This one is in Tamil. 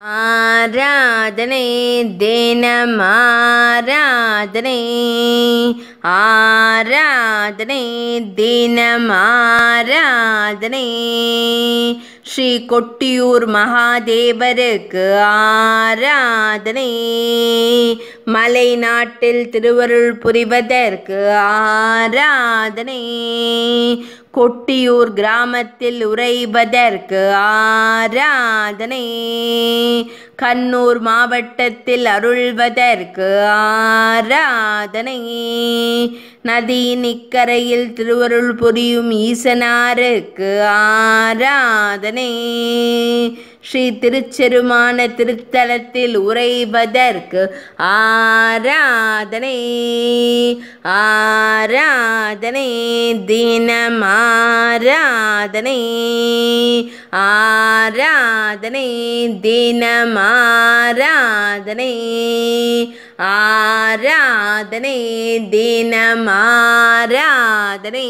आराधने दिनमाराधने आराधने दिनमाराधने ஸ்ரீ கொட்டியூர் மகாதேவருக்கு ஆராதனை. மலை நாட்டில் திருவருள் புரிவதற்கு ஆராதனை. கொட்டியூர் கிராமத்தில் உறைவதற்கு ஆராதனை. கண்ணூர் மாவட்டத்தில் அருள்வதற்கு ஆராதனை. நதியின் இக்கரையில் திருவருள் புரியும் ஈசனாருக்கு ஆராதனை. சிவனே ஸ்ரீ திருச்செருமான திருத்தலத்தில் உரைவதற்கு ஆராதனை. ஆராதனை தினம் ஆராதனை. ஆராதனை தினம் ஆராதனை. ஆராதனை தினம் ஆராதனை.